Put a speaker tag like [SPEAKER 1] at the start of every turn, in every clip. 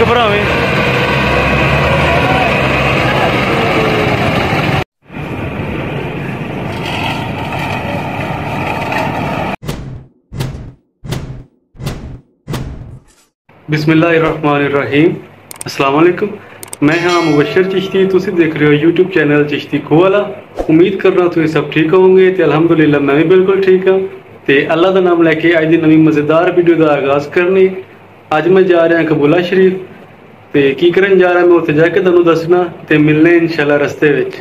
[SPEAKER 1] ਘਬਰਾਵੇਂ ਬਿਸਮਿਲ੍ਲਾਹਿਰਰਹਿਮਾਨਿਰਰਹੀਮ। ਅਸਲਾਮ ਵਾਲੇਕੁਮ ਮੈਂ ਹਾਂ ਮੁਬਸ਼ਰ ਚਿਸ਼ਤੀ, ਤੁਸੀਂ ਦੇਖ ਰਹੇ ਹੋ YouTube ਚੈਨਲ ਚਿਸ਼ਤੀ ਖੋ ਵਾਲਾ ਉਮੀਦ ਕਰਦਾ ਤੁਸੀਂ ਸਭ ਠੀਕ ਹੋਵੋਗੇ ਤੇ ਅਲਹਮਦੁਲਿਲਾ ਮੈਂ ਵੀ ਬਿਲਕੁਲ ਠੀਕ ਹਾਂ। ਤੇ ਅੱਲਾ ਦਾ ਨਾਮ ਲੈ ਕੇ ਅੱਜ ਦੀ ਨਵੀਂ ਮਜ਼ੇਦਾਰ ਵੀਡੀਓ ਦਾ ਆਗਾਜ਼ ਕਰਨੀ ਅੱਜ ਮੈਂ ਜਾ ਰਿਹਾ ਕਬੂਲਾ ਸ਼ਰੀਫ ਤੇ ਕੀ ਕਰਨ ਜਾ ਰਿਹਾ ਮੈਂ ਉੱਥੇ ਜਾ ਕੇ ਤੁਹਾਨੂੰ ਦੱਸਣਾ ਤੇ ਮਿਲਨੇ ਇਨਸ਼ਾਅੱਲਾ ਰਸਤੇ ਵਿੱਚ।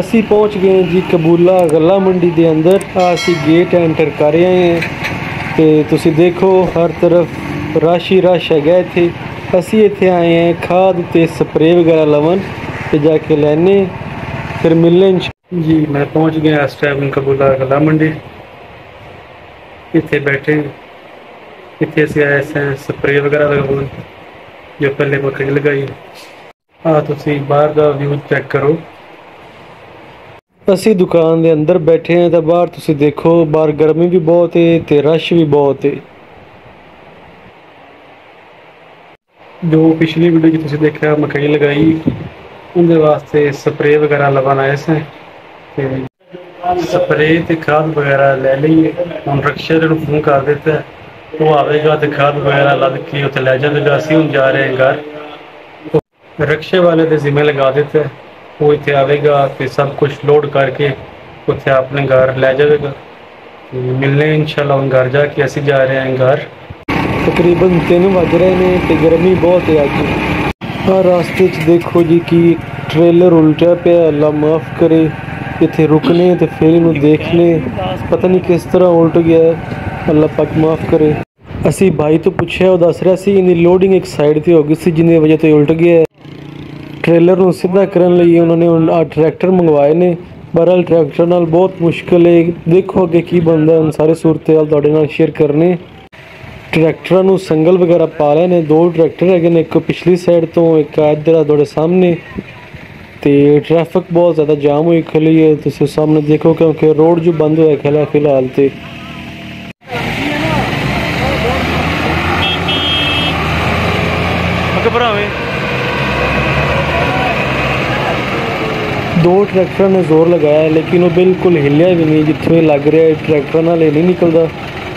[SPEAKER 1] ਅਸੀਂ ਪਹੁੰਚ ਗਏ ਜੀ ਕਬੂਲਾ ਗੱਲਾ ਮੰਡੀ ਦੇ ਅੰਦਰ। ਅਸੀਂ ਗੇਟ ਐਂਟਰ ਕਰ ਰਹੇ ਹਾਂ। ਤੇ ਤੁਸੀਂ ਦੇਖੋ, ਹਰ ਤਰਫ ਰਸ਼ ਹੀ ਰਸ਼ ਹੈਗਾ ਇੱਥੇ। ਅਸੀਂ ਇੱਥੇ ਆਏ ਹਾਂ, ਖਾਦ ਤੇ ਸਪਰੇਅ ਵਗੈਰਾ ਲਵਨ ਤੇ ਜਾ ਕੇ ਲੈਣੇ ਫਿਰ ਮਿਲਣੇ ਜੀ, ਮੈਂ ਪਹੁੰਚ ਗਿਆ ਇਸ ਟਾਈਮ ਕਬੂਲਾ ਗੱਲਾ ਮੰਡੀ। ਇੱਥੇ ਬੈਠੇ ਇੱਥੇ ਅਸੀਂ ਆਏ ਸਾਂ ਸਪਰੇਅ ਵਗੈਰਾ ਲਗਾਉਣ, ਜੋ ਪਹਿਲੇ ਮੱਕੀ ਲਗਾਈ। ਆ ਤੁਸੀਂ ਬਾਹਰ ਦਾ ਵਿਊ ਚੈੱਕ ਕਰੋ। ਅਸੀਂ ਦੁਕਾਨ ਦੇ ਅੰਦਰ ਬੈਠੇ ਹਾਂ ਤਾਂ ਬਾਹਰ ਤੁਸੀਂ ਦੇਖੋ, ਬਾਹਰ ਗਰਮੀ ਵੀ ਬਹੁਤ ਹੈ ਤੇ ਰਸ਼ ਵੀ ਬਹੁਤ ਹੈ ਜੋ ਪਿਛਲੀ ਵੀਡੀਓ 'ਚ ਤੁਸੀਂ ਦੇਖਿਆ ਮਕਈ ਲਗਾਈ, ਉਹਦੇ ਵਾਸਤੇ ਸਪਰੇ ਵਗੈਰਾ ਲਵਾਉਣਾ ਆਏ ਸੀ। ਤੇ ਸਪਰੇਅ ਤੇ ਖਾਦ ਵਗੈਰਾ ਲੈ ਲਈ। ਹੁਣ ਰਕਸ਼ੇ ਨੂੰ ਫੋਨ ਕਰ ਦਿੱਤਾ। ਉਹ ਆਵੇਗਾ ਤੇ ਖਾਦ ਵਗੈਰਾ ਲੱਦ ਕੇ ਉੱਥੇ ਲੈ ਜਾਵੇਗਾ ਅਸੀਂ ਹੁਣ ਜਾ ਰਹੇ ਹਾਂ ਘਰ। ਰਕਸ਼ੇ ਵਾਲੇ ਦੇ ਜ਼ਿੰਮੇ ਲਗਾ ਦਿੱਤਾ। ਉਹ ਇੱਥੇ ਆਵੇਗਾ ਤੇ ਸਭ ਕੁਝ ਲੋਡ ਕਰਕੇ ਉੱਥੇ ਆਪਣੇ ਘਰ ਲੈ ਜਾਵੇਗਾ। ਤੇ ਮਿਲਨੇ ਇਨਸ਼ਾਅੱਲਾ ਹੁਣ ਘਰ ਜਾ ਕੇ, ਅਸੀਂ ਜਾ ਰਹੇ ਹਾਂ ਘਰ ਤਕਰੀਬਨ 3 ਵਜ ਰਹੇ ਨੇ ਤੇ ਗਰਮੀ ਬਹੁਤ ਹੈ ਅੱਜ। ਆ ਰਾਸਤੇ 'ਚ ਦੇਖੋ ਜੀ ਕਿ ਟ੍ਰੇਲਰ ਉਲਟਿਆ ਪਿਆ, ਅੱਲਾ ਮਾਫ ਕਰੇ। ਇੱਥੇ ਰੁਕਨੇ ਤੇ ਫਿਰ ਇਹਨੂੰ ਦੇਖਨੇ। ਪਤਾ ਨਹੀਂ ਕਿਸ ਤਰ੍ਹਾਂ ਉਲਟ ਗਿਆ ਅੱਲਾ ਪਾਕ ਮਾਫ ਕਰੇ। ਅਸੀਂ ਭਾਈ ਤੋਂ ਪੁੱਛਿਆ, ਉਹ ਦੱਸ ਰਿਹਾ ਸੀ, ਇਹਦੀ ਲੋਡਿੰਗ ਇੱਕ ਸਾਈਡ ਤੇ ਹੋ ਗਈ ਸੀ ਜਿਹਨੇ ਵਜ੍ਹਾ ਤੋਂ ਉਲਟ ਗਿਆ ਟ੍ਰੇਲਰ ਨੂੰ ਸਿੱਧਾ ਕਰਨ ਲਈ ਉਹਨਾਂ ਨੇ ਹੁਣ ਟਰੈਕਟਰ ਮੰਗਵਾਏ ਨੇ। ਬਰਲ ਟਰੈਕਟਰ ਨਾਲ ਬਹੁਤ ਮੁਸ਼ਕਲ ਹੈ। ਦੇਖੋ ਅੱਗੇ ਕੀ ਬਣਦਾ। ਹੁਣ ਸਾਰੇ ਸੂਰਤੇਹਾਲ ਤੁਹਾਡੇ ਨਾਲ ਸ਼ੇਅਰ ਕਰਨੇ। ਟਰੈਕਟਰਾਂ ਨੂੰ ਸੰਗਲ ਵਗੈਰਾ ਪਾ ਲਏ ਨੇ। ਦੋ ਟਰੈਕਟਰ ਹੈਗੇ ਨੇ। ਇੱਕ ਪਿਛਲੀ ਸਾਈਡ ਤੋਂ, ਇੱਕ ਇੱਧਰ ਆ ਤੁਹਾਡੇ ਸਾਹਮਣੇ। ਤੇ ਟ੍ਰੈਫਿਕ ਬਹੁਤ ਜ਼ਿਆਦਾ ਜਾਮ ਹੋਈ ਖਲੀ ਹੈ। ਤੁਸੀਂ ਸਾਹਮਣੇ ਦੇਖੋ ਕਿਉਂਕਿ ਰੋਡ ਜੋ ਬੰਦ ਹੋਇਆ ਖਲਾ ਫਿਲਹਾਲ ਤੇ। ਘਬਰਾਵੇਂ ਦੋ ਟਰੈਕਟਰਾਂ ਨੇ ਜ਼ੋਰ ਲਗਾਇਆ, ਲੇਕਿਨ ਉਹ ਬਿਲਕੁਲ ਹਿੱਲਿਆ ਵੀ ਨਹੀਂ, ਜਿੱਥੇ ਲੱਗ ਰਿਹਾ ਹੈ, ਟਰੈਕਟਰਾਂ ਨਾਲ ਇਹ ਨਹੀਂ ਨਿਕਲਦਾ।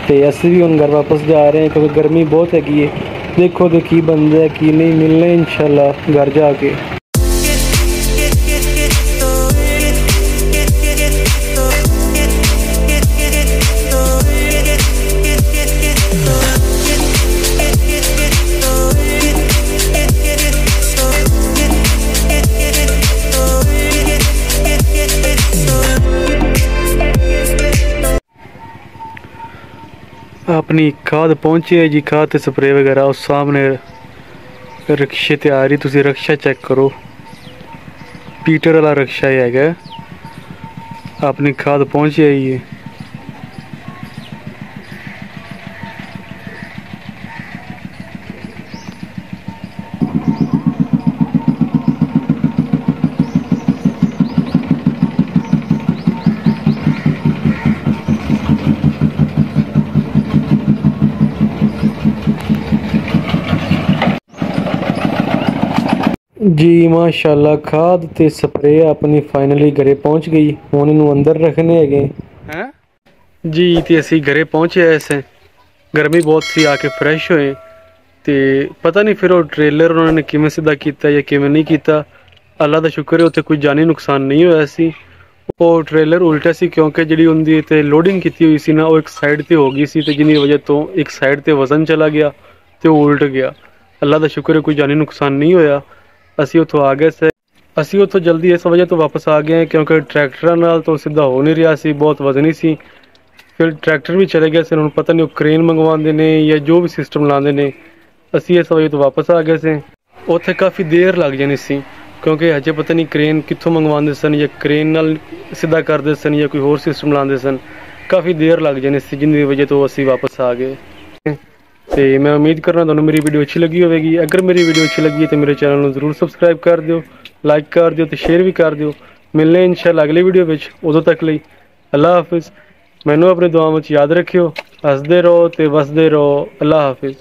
[SPEAKER 1] ਤੇ ਅਸੀਂ ਵੀ ਹੁਣ ਘਰ ਵਾਪਸ ਜਾ ਰਹੇ ਹਾਂ, ਕਿਉਂਕਿ ਗਰਮੀ ਬਹੁਤ ਹੈਗੀ ਹੈ। ਦੇਖੋ ਕਿ ਕੀ ਬਣਦਾ ਕੀ ਨਹੀਂ, ਮਿਲਣਾ ਇਨਸ਼ਾਅੱਲਾ ਘਰ ਜਾ ਕੇ। ਆਪਣੀ ਖਾਦ ਪਹੁੰਚੀ ਹੈ ਜੀ, ਖਾਦ ਤੇ ਸਪਰੇਅ ਵਗੈਰਾ ਉਸ ਸਾਹਮਣੇ ਰਿਕਸ਼ੇ ਤੇ ਆ ਰਹੀ, ਤੁਸੀਂ ਰਕਸ਼ਾ ਚੈੱਕ ਕਰੋ। ਪੀਟਰ ਵਾਲਾ ਰਕਸ਼ਾ ਹੀ ਹੈਗਾ। ਆਪਣੀ ਖਾਦ ਪਹੁੰਚ ਆਈ ਹੈ ਜੀ ਮਾਸ਼ਾਅੱਲਾ ਖਾਦ ਤੇ ਸਪਰੇਅ ਆਪਣੀ ਫਾਈਨਲੀ ਘਰੇ ਪਹੁੰਚ ਗਈ। ਹੁਣ ਇਹਨੂੰ ਅੰਦਰ ਰੱਖਣੇ ਹੈਗੇ। ਹੈ? ਜੀ ਤੇ ਅਸੀਂ ਘਰੇ ਪਹੁੰਚੇ ਐਸੇ ਗਰਮੀ ਬਹੁਤ ਸੀ ਆ ਕੇ ਫਰੈਸ਼ ਹੋਏ। ਤੇ ਪਤਾ ਨਹੀਂ ਫਿਰ ਉਹ ਟ੍ਰੇਲਰ ਉਹਨਾਂ ਨੇ ਕਿਵੇਂ ਸਿੱਧਾ ਕੀਤਾ ਜਾਂ ਕਿਵੇਂ ਨਹੀਂ ਕੀਤਾ। ਅੱਲਾ ਦਾ ਸ਼ੁਕਰ ਹੈ ਉੱਥੇ ਕੋਈ ਜਾਨੀ ਨੁਕਸਾਨ ਨਹੀਂ ਹੋਇਆ ਸੀ। ਉਹ ਟ੍ਰੇਲਰ ਉਲਟਾ ਸੀ ਕਿਉਂਕਿ ਜਿਹੜੀ ਉਹਦੀ ਤੇ ਲੋਡਿੰਗ ਕੀਤੀ ਹੋਈ ਸੀ ਨਾ ਉਹ ਇੱਕ ਸਾਈਡ ਤੇ ਹੋ ਗਈ ਸੀ ਤੇ ਜਿੰਨੀ ਵਜ੍ਹਾ ਤੋਂ ਇੱਕ ਸਾਈਡ ਤੇ ਵਜ਼ਨ ਚਲਾ ਗਿਆ ਤੇ ਉਹ ਉਲਟ ਗਿਆ। ਅੱਲਾ ਦਾ ਸ਼ੁਕਰ ਹੈ ਕੋਈ ਜਾਨੀ ਨੁਕਸਾਨ ਨਹੀਂ ਹੋਇਆ। ਅਸੀਂ ਉੱਥੋਂ ਆ ਗਏ ਸੀ। ਅਸੀਂ ਉੱਥੋਂ ਜਲਦੀ ਇਸ ਵਜ੍ਹਾ ਤੋਂ ਵਾਪਸ ਆ ਗਏ ਕਿਉਂਕਿ ਟਰੈਕਟਰਾਂ ਨਾਲ ਤੋਂ ਸਿੱਧਾ ਹੋ ਨਹੀਂ ਰਿਹਾ ਸੀ, ਬਹੁਤ ਵਜ਼ਨੀ ਸੀ। ਫਿਰ ਟਰੈਕਟਰ ਵੀ ਚਲੇ ਗਏ ਸੀ, ਹੁਣ ਪਤਾ ਨਹੀਂ ਉਹ ਕ੍ਰੇਨ ਮੰਗਵਾਉਂਦੇ ਨੇ ਜਾਂ ਜੋ ਵੀ ਸਿਸਟਮ ਲਾਉਂਦੇ ਨੇ। ਅਸੀਂ ਇਸ ਵਜ੍ਹਾ ਤੋਂ ਵਾਪਸ ਆ ਗਏ ਸੀ। ਉੱਥੇ ਕਾਫੀ ਦੇਰ ਲੱਗ ਜਾਣੀ ਸੀ, ਕਿਉਂਕਿ ਹਜੇ ਪਤਾ ਨਹੀਂ ਕ੍ਰੇਨ ਕਿੱਥੋਂ ਮੰਗਵਾਉਂਦੇ ਸਨ ਜਾਂ ਕ੍ਰੇਨ ਨਾਲ ਸਿੱਧਾ ਕਰਦੇ ਸਨ ਜਾਂ ਕੋਈ ਹੋਰ ਸਿਸਟਮ ਲਾਉਂਦੇ ਸਨ। ਕਾਫੀ ਦੇਰ ਲੱਗ ਜਾਣੀ ਸੀ, ਜਿੰਨੀ ਵਜ੍ਹਾ ਤੋਂ ਅਸੀਂ ਵਾਪਸ ਆ ਗਏ। ਤੇ ਮੈਂ ਉਮੀਦ ਕਰਨਾ ਤੁਹਾਨੂੰ ਮੇਰੀ ਵੀਡੀਓ ਅੱਛੀ ਲੱਗੀ ਹੋਵੇਗੀ। ਅਗਰ ਮੇਰੀ ਵੀਡੀਓ ਅੱਛੀ ਲੱਗੀ ਹੈ ਤੇ ਮੇਰੇ ਚੈਨਲ ਨੂੰ ਜ਼ਰੂਰ ਸਬਸਕ੍ਰਾਈਬ ਕਰ ਦਿਓ ਲਾਈਕ ਕਰ ਦਿਓ ਤੇ ਸ਼ੇਅਰ ਵੀ ਕਰ ਦਿਓ। ਮਿਲਨੇ ਹਾਂ ਇਨਸ਼ਾਅੱਲਾ ਅਗਲੀ ਵੀਡੀਓ ਵਿੱਚ। ਉਦੋਂ ਤੱਕ ਲਈ ਅੱਲਾ ਹਾਫਿਜ਼। ਮੈਨੂੰ ਆਪਣੇ ਦੁਆਵਾਂ ਵਿੱਚ ਯਾਦ ਰੱਖਿਓ। ਹੱਸਦੇ ਰਹੋ ਤੇ ਵਸਦੇ ਰਹੋ। ਅੱਲਾ ਹਾਫਿਜ਼।